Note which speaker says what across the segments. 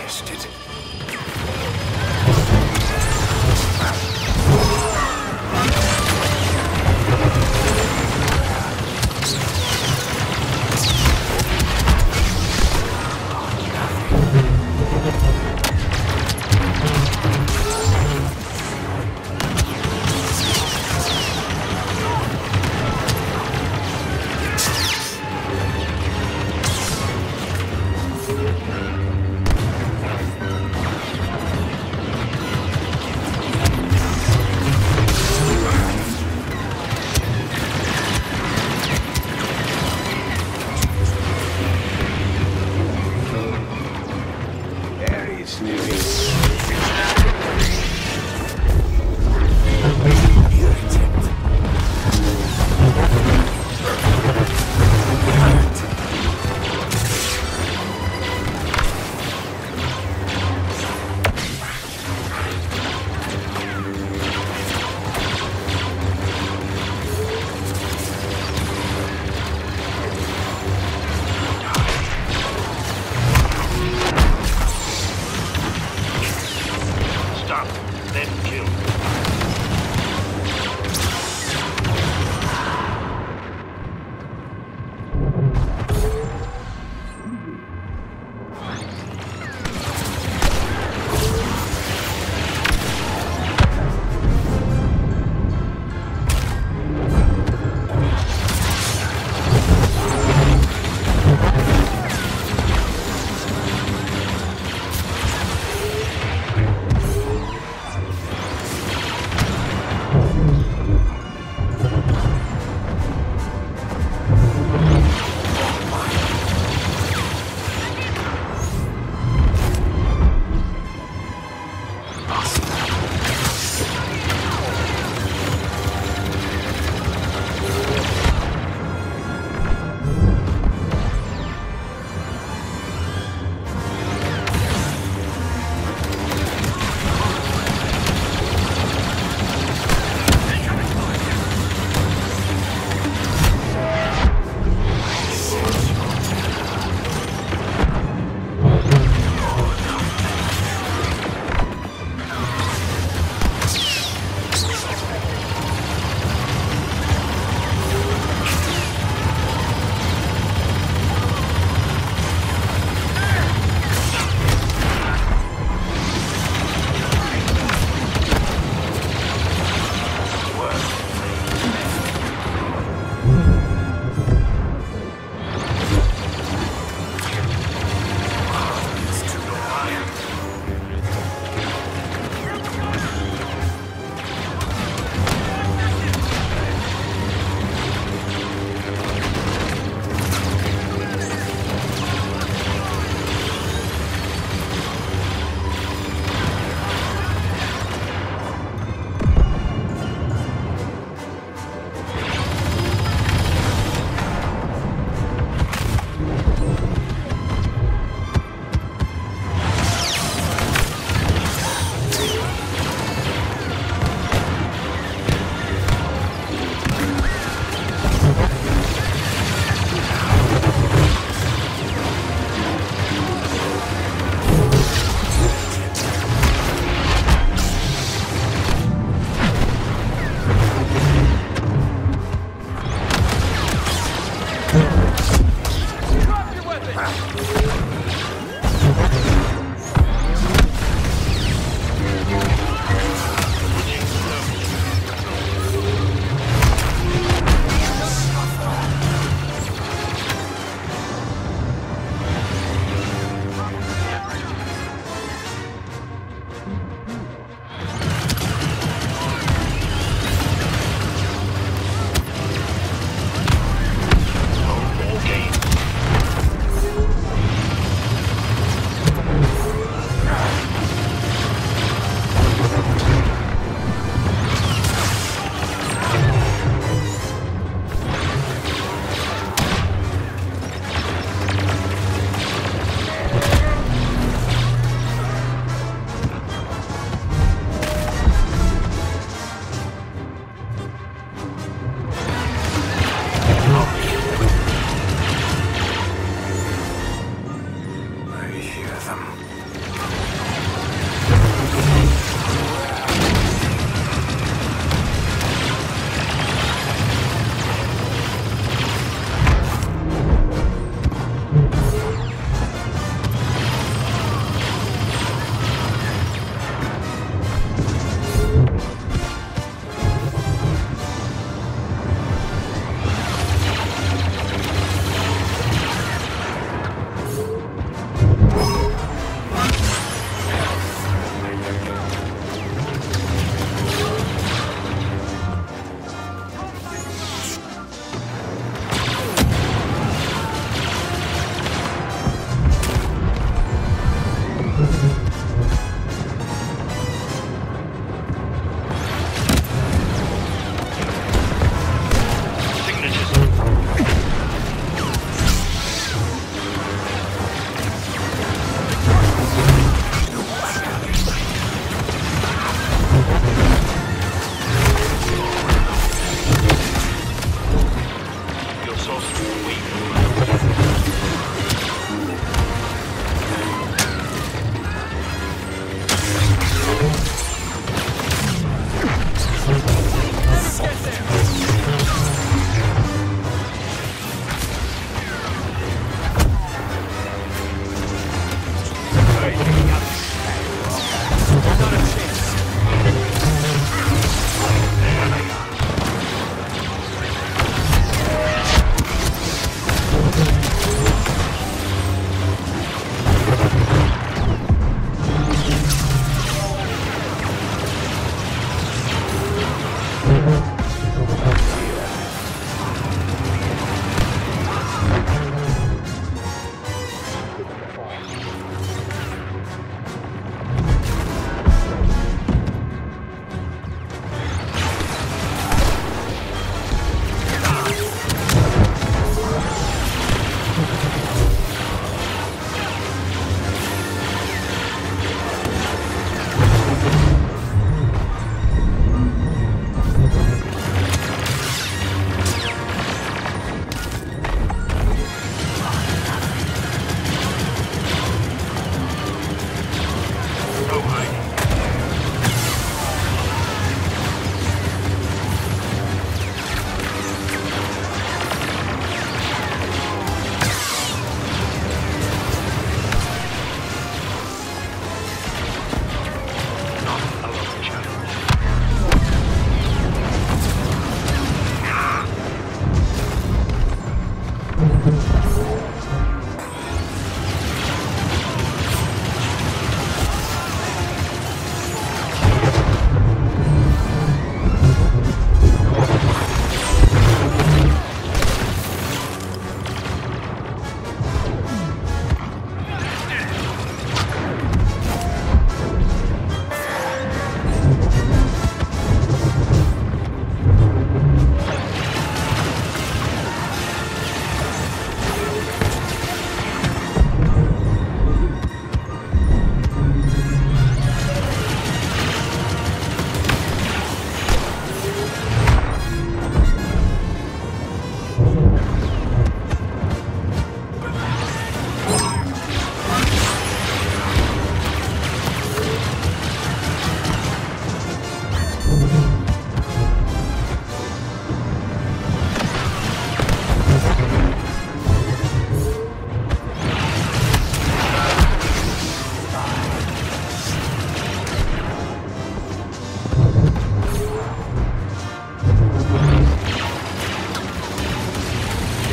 Speaker 1: tested.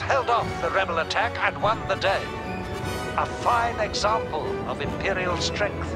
Speaker 1: Held off the rebel attack and won the day. A fine example of Imperial strength.